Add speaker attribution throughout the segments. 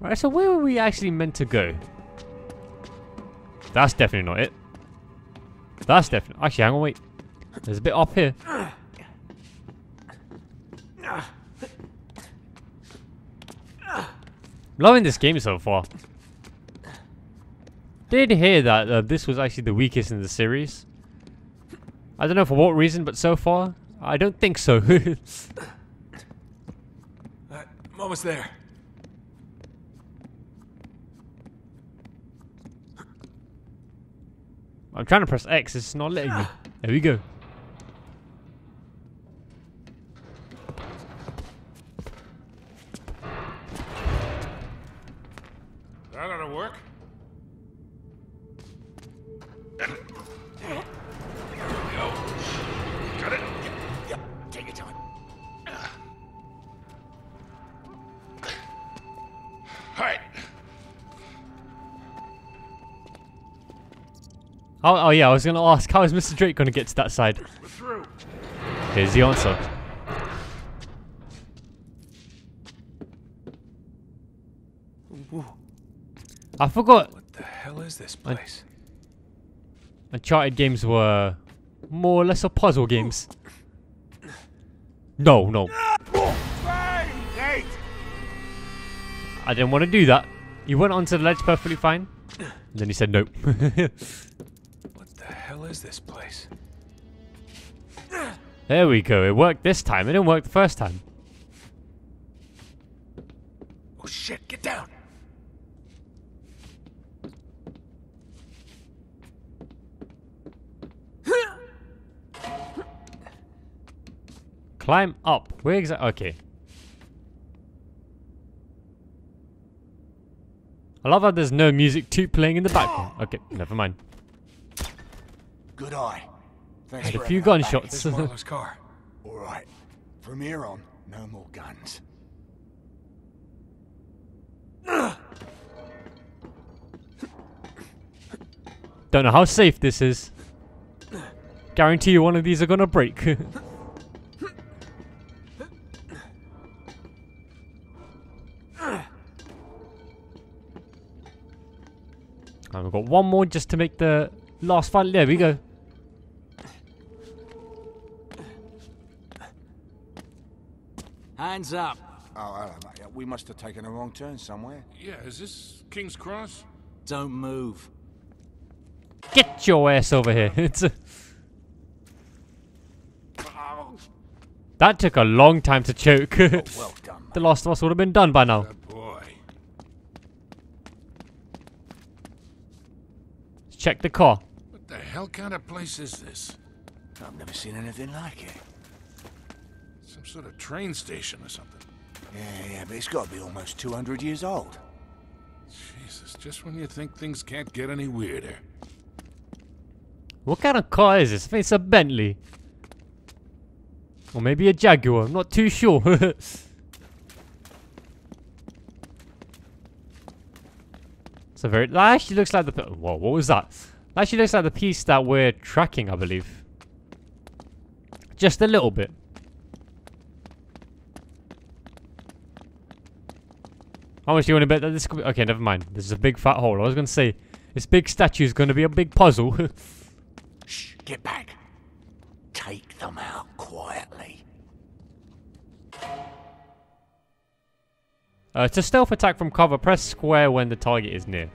Speaker 1: Right, so where were we actually meant to go? That's definitely not it. That's definitely... Actually, hang on, wait. There's a bit up here. Loving this game so far. Did hear that uh, this was actually the weakest in the series. I don't know for what reason, but so far, I don't think so.
Speaker 2: I'm almost there.
Speaker 1: I'm trying to press X, it's not letting me. There we go.
Speaker 3: That ought to work.
Speaker 1: Oh, oh yeah, I was gonna ask, how is Mr. Drake gonna get to that side? Here's the answer. I forgot
Speaker 2: What the hell is this place?
Speaker 1: Uncharted games were more or less a puzzle games. No, no. I didn't want to do that. You went onto the ledge perfectly fine. And then he said nope.
Speaker 2: What the hell is this place?
Speaker 1: there we go. It worked this time. It didn't work the first time.
Speaker 2: Oh shit, get down!
Speaker 1: Climb up. Where exactly? Okay. I love how there's no music too playing in the background. Okay, never mind.
Speaker 4: Good eye. Thanks
Speaker 1: Had a few
Speaker 4: having us back.
Speaker 1: gunshots.
Speaker 2: There's car.
Speaker 4: All right. From here on, no more guns.
Speaker 1: Don't know how safe this is. Guarantee you one of these are gonna break. and we've got one more just to make the last fight. There we go.
Speaker 5: Hands up.
Speaker 4: Oh, hello, mate. We must have taken a wrong turn somewhere.
Speaker 3: Yeah, is this King's Cross?
Speaker 5: Don't move.
Speaker 1: Get your ass over here. It's a- that took a long time to choke.
Speaker 4: Oh, well done,
Speaker 1: the. Last of Us would have been done by now.
Speaker 3: Good boy.
Speaker 1: Let's check the car.
Speaker 3: What the hell kind of place is this?
Speaker 4: I've never seen anything like it.
Speaker 3: Some sort of train station or something.
Speaker 4: Yeah, yeah, but it's got to be almost 200 years old.
Speaker 3: Jesus, just when you think things can't get any weirder.
Speaker 1: What kind of car is this? I think it's a Bentley. Or maybe a Jaguar. I'm not too sure. it's a very. That actually looks like the. Whoa, what was that? That actually looks like the piece that we're tracking, I believe. Just a little bit. How much do you want to bet that this could be? Okay, never mind. This is a big fat hole. I was going to say, this big statue is going to be a big puzzle.
Speaker 4: Shh, get back. Take them out quietly.
Speaker 1: Uh, to stealth attack from cover, press square when the target is near.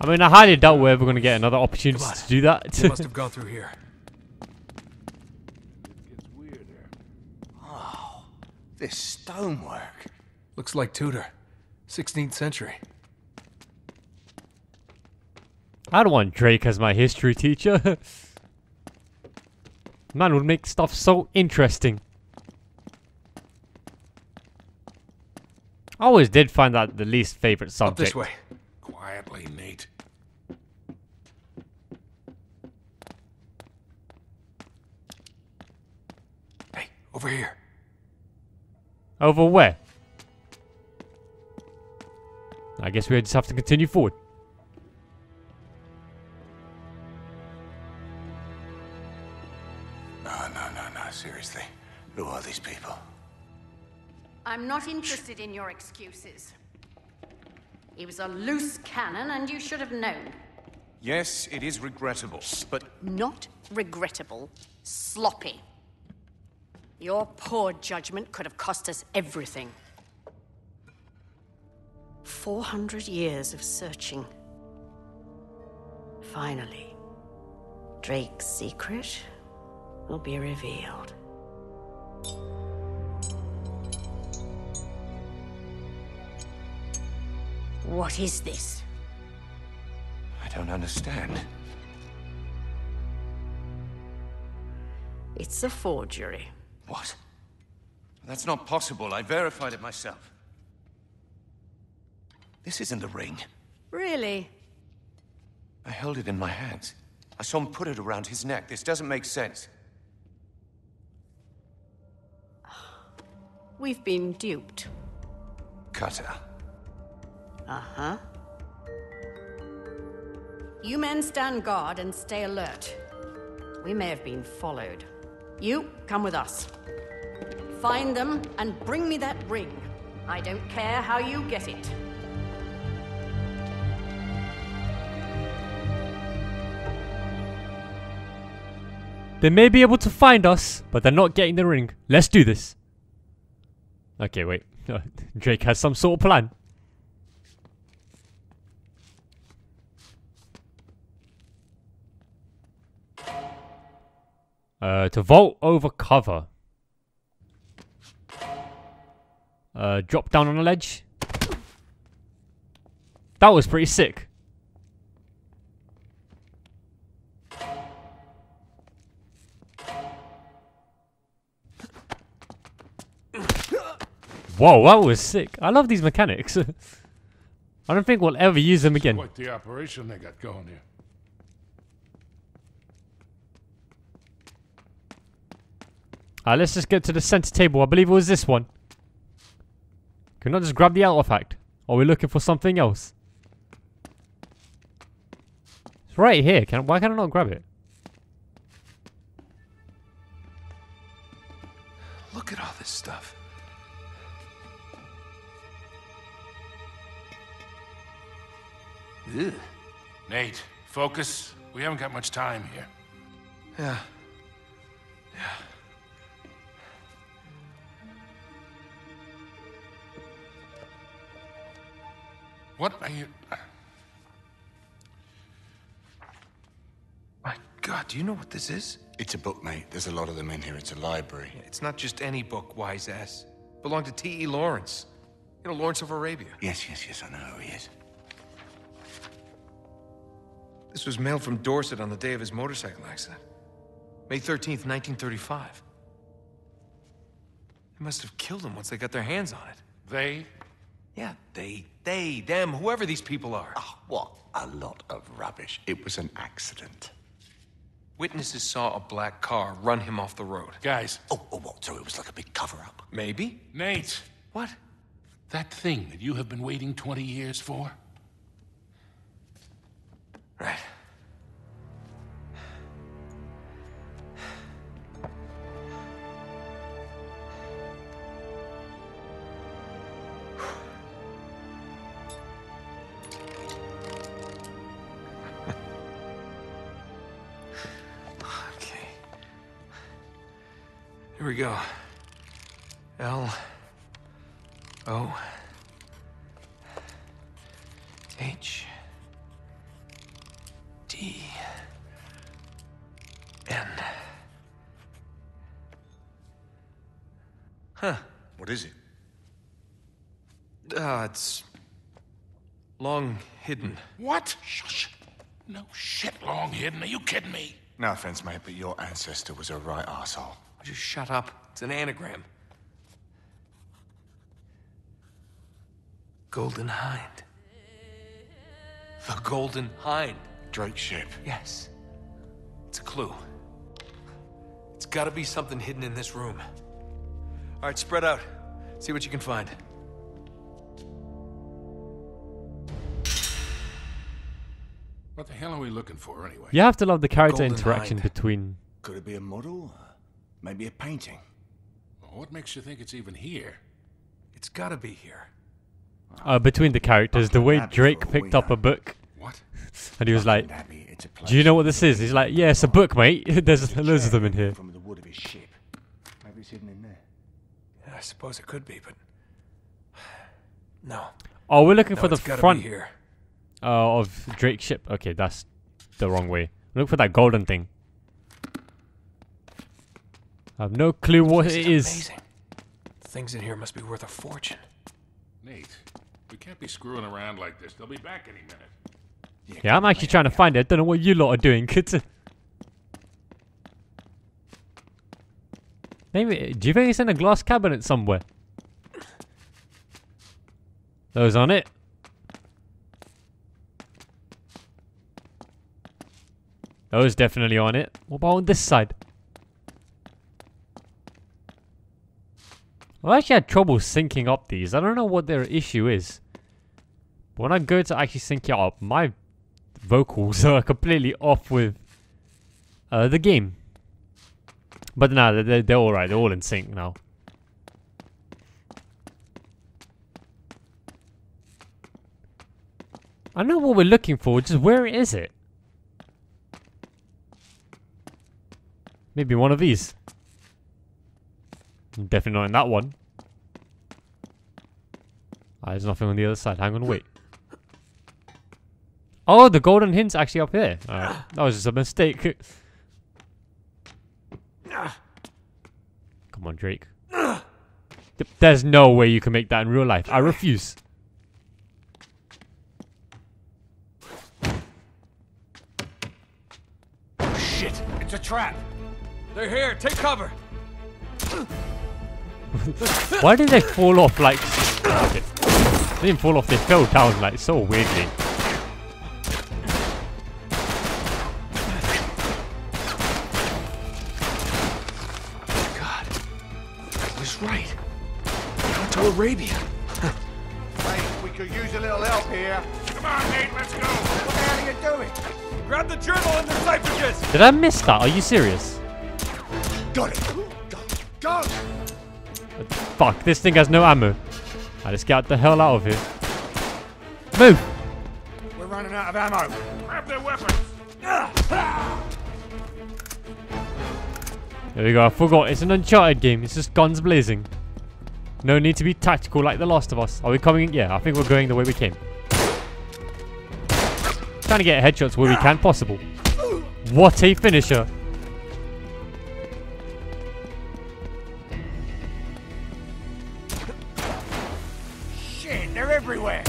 Speaker 1: I mean, I highly doubt we're ever going to get another opportunity to do that.
Speaker 2: They must have gone through here.
Speaker 3: Gets weirder.
Speaker 4: Oh, this stonework.
Speaker 2: Looks like Tudor. 16th century.
Speaker 1: I don't want Drake as my history teacher. Man would make stuff so interesting. I always did find that the least favorite subject.
Speaker 2: Up
Speaker 1: subject.
Speaker 2: this way.
Speaker 3: Quietly, Nate.
Speaker 2: Hey, over here.
Speaker 1: Over where? I guess we just have to continue forward.
Speaker 4: No, no, no, no, seriously. Who are these people?
Speaker 5: I'm not interested in your excuses. He was a loose cannon, and you should have known.
Speaker 2: Yes, it is regrettable, but
Speaker 5: Not regrettable, sloppy. Your poor judgment could have cost us everything. 400 years of searching. Finally, Drake's secret will be revealed. What is this?
Speaker 2: I don't understand.
Speaker 5: It's a forgery.
Speaker 2: What? That's not possible. I verified it myself. This isn't the ring.
Speaker 5: Really?
Speaker 2: I held it in my hands. I saw him put it around his neck. This doesn't make sense.
Speaker 5: We've been duped.
Speaker 2: Cutter.
Speaker 5: Uh huh. You men stand guard and stay alert. We may have been followed. You, come with us. Find them and bring me that ring. I don't care how you get it.
Speaker 1: They may be able to find us, but they're not getting the ring. Let's do this. Okay, wait. Drake has some sort of plan. Uh, to vault over cover. Uh, drop down on a ledge. That was pretty sick. Whoa, that was sick. I love these mechanics. I don't think we'll ever use them again.
Speaker 3: Quite the operation they got going here.
Speaker 1: Alright, let's just get to the center table. I believe it was this one. Can we not just grab the artifact? Or are we looking for something else? It's right here. Can why can I not grab it?
Speaker 2: Look at all this stuff. Ugh.
Speaker 3: Nate, focus. We haven't got much time here.
Speaker 2: Yeah.
Speaker 3: What are you...
Speaker 2: My God, do you know what this is?
Speaker 4: It's a book, mate. There's a lot of them in here. It's a library.
Speaker 6: It's not just any book, wise ass. Belonged to T.E. Lawrence. You know, Lawrence of Arabia.
Speaker 4: Yes, yes, yes, I know who he is.
Speaker 6: This was mailed from Dorset on the day of his motorcycle accident. May 13th, 1935. They must have killed him once they got their hands on it.
Speaker 3: They?
Speaker 6: Yeah, they, they, them, whoever these people are.
Speaker 4: Oh, what a lot of rubbish. It was an accident.
Speaker 6: Witnesses saw a black car run him off the road.
Speaker 3: Guys,
Speaker 4: Oh, oh, what? So it was like a big cover-up.
Speaker 6: Maybe?
Speaker 3: Nate,
Speaker 6: What?
Speaker 3: that thing that you have been waiting 20 years for?
Speaker 6: Right. We go. L O H D N. Huh.
Speaker 4: What is it?
Speaker 6: Uh, it's long hidden.
Speaker 3: What? Shush. No shit long hidden. Are you kidding me?
Speaker 4: No offense, mate, but your ancestor was a right arsehole.
Speaker 6: Just shut up. It's an anagram. Golden Hind. The Golden Hind.
Speaker 4: Drake's ship.
Speaker 6: Yes. It's a clue. It's gotta be something hidden in this room. All right, spread out. See what you can find.
Speaker 3: What the hell are we looking for anyway?
Speaker 1: You have to love the character
Speaker 6: Golden
Speaker 1: interaction
Speaker 6: Hind.
Speaker 1: between.
Speaker 4: Could it be a model? Maybe a painting?
Speaker 3: What makes you think it's even here?
Speaker 6: It's gotta be here.
Speaker 1: Uh, between the characters, the way
Speaker 4: Happy
Speaker 1: Drake picked up a book
Speaker 3: What?
Speaker 1: and he was like,
Speaker 4: Happy,
Speaker 1: "Do you know what this is?" He's like, "Yeah, it's a book, mate. There's
Speaker 4: There's
Speaker 1: loads of them in here."
Speaker 4: From the wood of his ship. Maybe it's hidden in there.
Speaker 6: Yeah, I suppose it could be, but no.
Speaker 1: Oh, we're looking
Speaker 6: no,
Speaker 1: for the front
Speaker 6: be here.
Speaker 1: uh, of Drake's ship. Okay, that's the wrong way. Look for that golden thing. I have no clue what
Speaker 6: This
Speaker 1: it
Speaker 6: is
Speaker 1: is.
Speaker 6: amazing. Things in here must be worth a fortune.
Speaker 3: Nate, we can't be screwing around like this. They'll be back any minute.
Speaker 1: Yeah, I'm actually trying to find it. I don't know what you lot are doing. It's- Maybe. Do you think it's in a glass cabinet somewhere? Those on it. Those definitely on it. What about on this side? I actually had trouble syncing up these. I don't know what their issue is. But when I go to actually sync it up, my vocals are completely off with uh, the game. But no, they're, they're all right. They're all in sync now. I know what we're looking for, just where is it? Maybe one of these. Definitely not in that one. Ah, there's nothing on the other side. Hang on, wait. Oh, the golden Hind's actually up here. That was just a mistake. Come on, Drake. There's no way you can make that in real life. I refuse.
Speaker 4: Shit! It's a trap!
Speaker 6: They're here. Take cover.
Speaker 1: Why did they fall off like... Okay. They didn't fall off, they fell down like so weirdly.
Speaker 6: God, I was right. Down to Arabia.
Speaker 4: Hey, we could use a little help here.
Speaker 3: Come on, Nate, let's go.
Speaker 4: What the hell are you doing?
Speaker 6: Grab the journal and the suffragettes.
Speaker 1: Did I miss that? Are you serious?
Speaker 4: Got it! Go! Go!
Speaker 1: Fuck, this thing has no ammo. Just get the hell out of here. Move!
Speaker 4: We're running out of ammo.
Speaker 3: Grab their weapons.
Speaker 1: There we go, I forgot. It's an Uncharted game. It's just guns blazing. No need to be tactical like The Last of Us. Are we coming? Yeah, I think we're going the way we came. Trying to get headshots where we can possible. What a finisher.
Speaker 4: Shit, they're everywhere!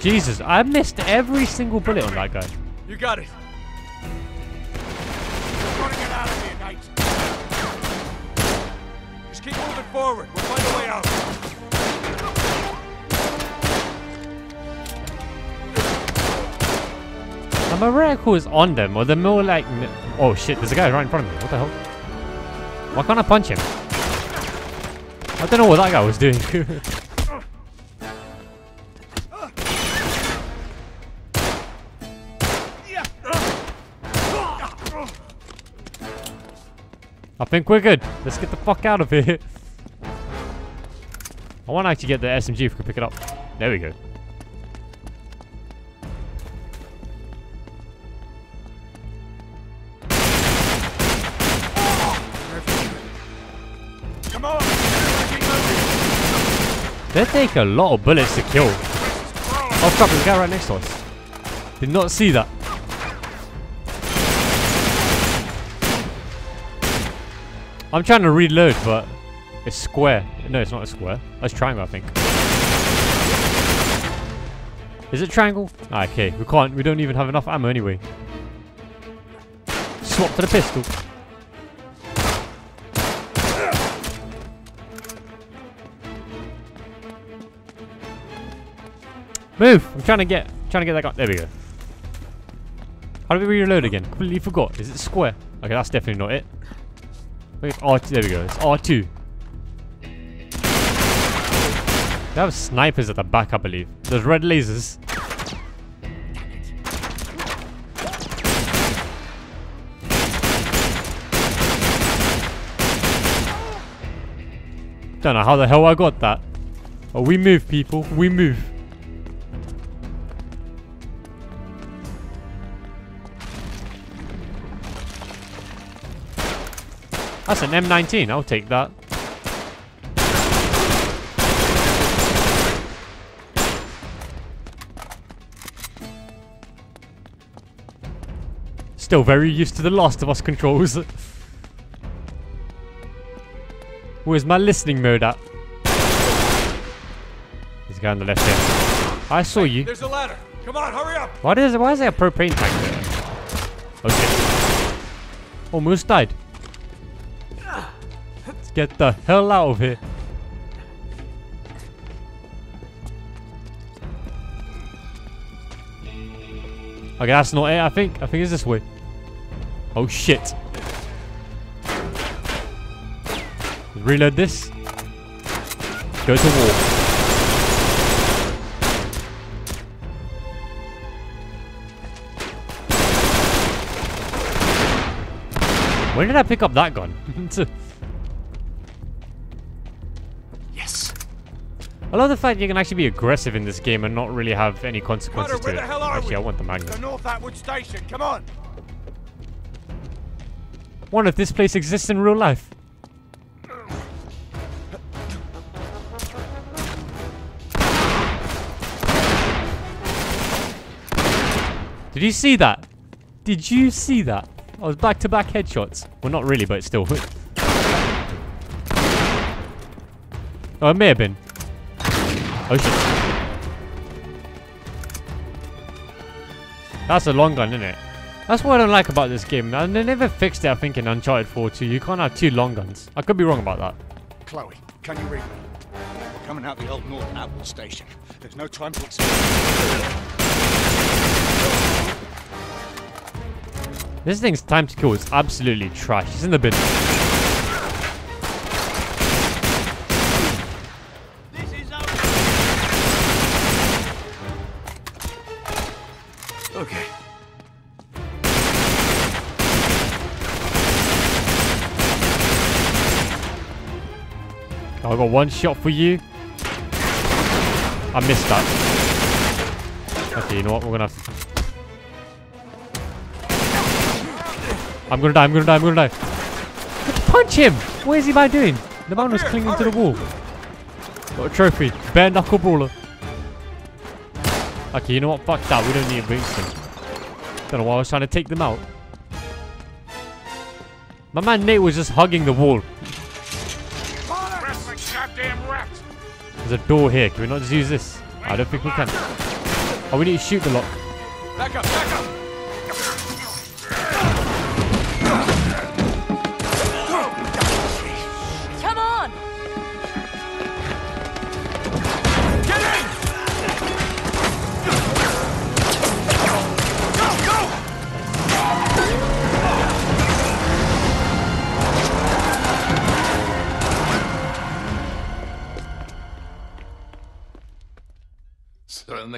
Speaker 1: Jesus, I missed every single bullet on that guy.
Speaker 6: You got it.
Speaker 4: Gotta get out of here,
Speaker 6: Just keep moving forward. We'll find a way out.
Speaker 1: Am I reticle is on them, or they're more like... Oh shit, there's a guy right in front of me. What the hell? Why can't I punch him? I don't know what that guy was doing. I think we're good. Let's get the fuck out of here. I want to actually get the SMG if we can pick it up. There we go. They take a lot of bullets to kill. Oh crap, there's a guy right next to us. Did not see that. I'm trying to reload, but it's square. No, it's not a square. That's triangle, I think. Is it triangle? Ah, okay, we can't. We don't even have enough ammo anyway. Swap to the pistol. Move! I'm trying to get trying to get that guy. There we go. How do we reload again? Completely forgot. Is it square? Okay, that's definitely not it. Wait, R2. There we go. It's R2. They have snipers at the back, I believe. There's red lasers. Don't know how the hell I got that. Oh, we move, people. We move. That's an M19. I'll take that. Still very used to the Last of Us controls. Where's my listening mode at? There's a guy on the left here. I saw you.
Speaker 6: There's a ladder. Come on, hurry up.
Speaker 1: Why is why is there a propane tank there? Okay. Almost died. Get the hell out of here. Okay, that's not it, I think. I think it's this way. Oh shit. Reload this. Go to war. Where did I pick up that gun? I love the fact you can actually be aggressive in this game and not really have any consequences
Speaker 4: Carter,
Speaker 1: to
Speaker 4: the
Speaker 1: it. Actually,
Speaker 4: we?
Speaker 1: I want the magnum.
Speaker 4: The North Atwood Station. Come on.
Speaker 1: Wonder if this place exists in real life. Did you see that? Did you see that? Oh, I was back-to-back headshots. Well, not really, but still. oh, it may have been. Oh shit. That's a long gun, isn't it? That's what I don't like about this game. And they never fixed it, I think, in Uncharted 4 too. You can't have two long guns. I could be wrong about that.
Speaker 4: Chloe, can you read me? We're coming out the old North Atwood Station. There's no time to explain.
Speaker 1: This thing's time to kill is absolutely trash. It's in the bin.
Speaker 6: Okay.
Speaker 1: I got one shot for you. I missed that. Okay, you know what? We're gonna have to. I'm gonna die, I'm gonna die, I'm gonna die. Punch him! What is he by doing? The man was clinging to the wall. Got a trophy. Bare knuckle brawler. Okay, you know what? Fuck that. We don't need Winston. Don't know why I was trying to take them out. My man Nate was just hugging the wall. There's a door here. Can we not just use this? I don't think we can. Oh, we need to shoot the lock.
Speaker 6: Back up, back up.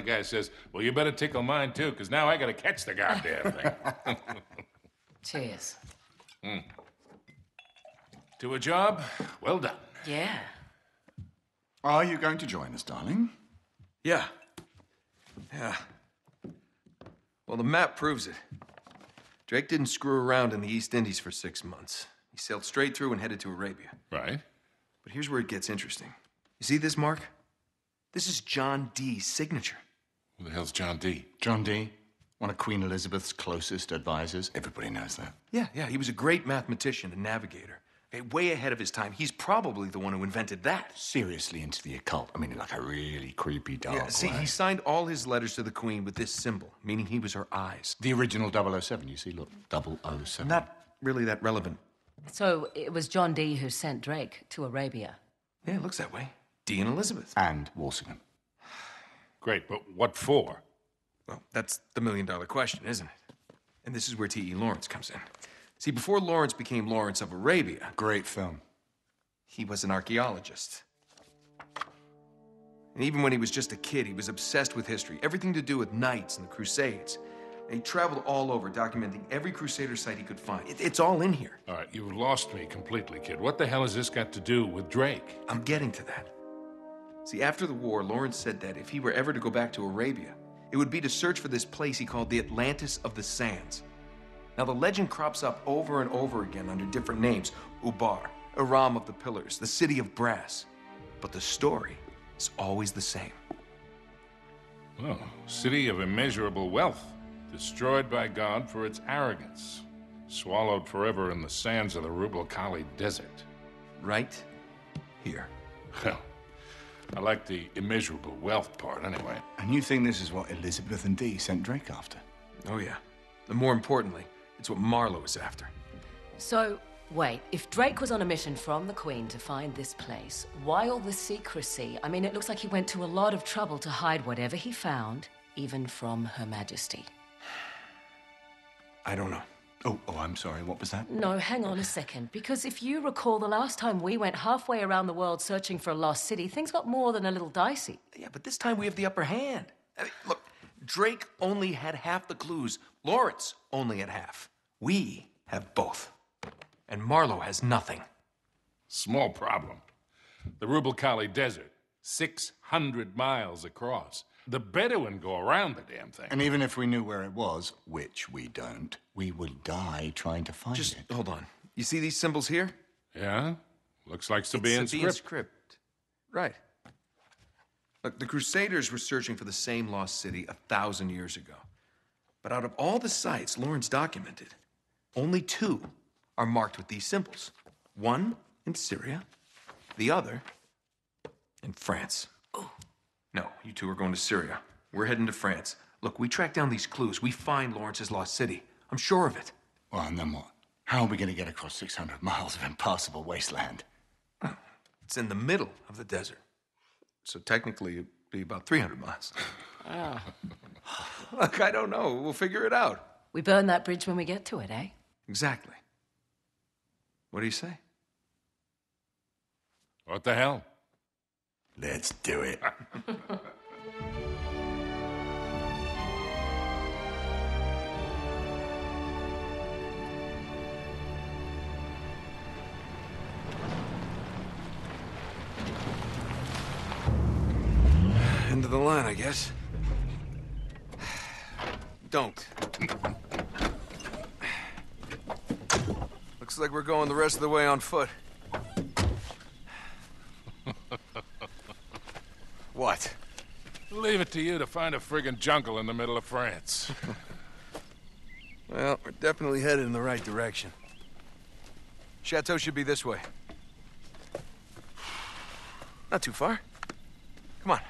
Speaker 3: So the guy says, Well, you better tickle mine too, because now I gotta catch the goddamn thing.
Speaker 7: Cheers. Hmm.
Speaker 3: to a job, well done.
Speaker 7: Yeah.
Speaker 4: Are you going to join us, darling?
Speaker 6: Yeah. Yeah. Well, the map proves it. Drake didn't screw around in the East Indies for six months. He sailed straight through and headed to Arabia.
Speaker 3: Right?
Speaker 6: But here's where it gets interesting. You see this mark? This is John Dee's signature.
Speaker 3: Who the hell's John Dee?
Speaker 4: John Dee, one of Queen Elizabeth's closest advisors. Everybody knows that.
Speaker 6: Yeah, yeah, he was a great mathematician and navigator. Okay, way ahead of his time. He's probably the one who invented that.
Speaker 4: Seriously into the occult. I mean, like a really creepy dark
Speaker 6: Yeah, see,
Speaker 4: way.
Speaker 6: he signed all his letters to the Queen with this symbol, meaning he was her eyes.
Speaker 4: The original 007, you see, look, 007.
Speaker 6: Not really that relevant.
Speaker 7: So it was John Dee who sent Drake to Arabia.
Speaker 6: Yeah, it looks that way. Dee and Elizabeth.
Speaker 4: and Walsingham.
Speaker 3: Great, but what for?
Speaker 6: Well, that's the million dollar question, isn't it? And this is where T.E. Lawrence comes in. See, before Lawrence became Lawrence of Arabia,
Speaker 4: Great film.
Speaker 6: he was an archaeologist. And even when he was just a kid, he was obsessed with history, everything to do with knights and the Crusades. He traveled all over, documenting every Crusader site he could find. It- it's all in here.
Speaker 3: All right, you've lost me completely, kid. What the hell has this got to do with Drake?
Speaker 6: I'm getting to that. See, after the war, Lawrence said that if he were ever to go back to Arabia, it would be to search for this place he called the Atlantis of the Sands. Now, the legend crops up over and over again under different names Ubar, Aram of the Pillars, the City of Brass. But the story is always the same.
Speaker 3: Oh, city of immeasurable wealth, destroyed by God for its arrogance, swallowed forever in the sands of the Rub' al Khali Desert.
Speaker 6: Right here.
Speaker 3: Well, I like the immeasurable wealth part anyway.
Speaker 4: And you think this is what Elizabeth and Dee sent Drake after?
Speaker 6: Oh, yeah. And more importantly, it's what Marlowe is after.
Speaker 7: So, wait, if Drake was on a mission from the Queen to find this place, why all the secrecy? I mean, it looks like he went to a lot of trouble to hide whatever he found, even from Her Majesty.
Speaker 6: I don't know.
Speaker 4: Oh, oh, I'm sorry. What was that?
Speaker 7: No, hang on a second. Because if you recall, the last time we went halfway around the world searching for a lost city, things got more than a little dicey.
Speaker 6: Yeah, but this time we have the upper hand. I mean, look, Drake only had half the clues. Lawrence only had half. We have both. And Marlowe has nothing.
Speaker 3: Small problem. The Rub' al Khali Desert, 600 miles across. The Bedouin go around the damn thing.
Speaker 4: And even if we knew where it was, which we don't, we would die trying to find
Speaker 6: Just
Speaker 4: it.
Speaker 6: Just hold on. You see these symbols here?
Speaker 3: Yeah? Looks like Sabaean
Speaker 6: Sabaean
Speaker 3: script.
Speaker 6: script. Right. Look, the Crusaders were searching for the same lost city a thousand years ago. But out of all the sites Lawrence documented, only two are marked with these symbols. One in Syria, the other in France. No, you two are going to Syria. We're heading to France. Look, we track down these clues. We find Lawrence's lost city. I'm sure of it.
Speaker 4: Well, and then what? How are we going to get across 600 miles of impassable wasteland?
Speaker 6: It's in the middle of the desert. So technically, it'd be about 300 miles. Look, I don't know. We'll figure it out.
Speaker 7: We burn that bridge when we get to it, eh?
Speaker 6: Exactly. What do you say?
Speaker 3: What the hell?
Speaker 4: Let's do it.
Speaker 6: End of the line, I guess. Don't. Looks like we're going the rest of the way on foot. What?
Speaker 3: Leave it to you to find a friggin' jungle in the middle of France.
Speaker 6: Well, we're definitely headed in the right direction. Chateau should be this way. Not too far. Come on.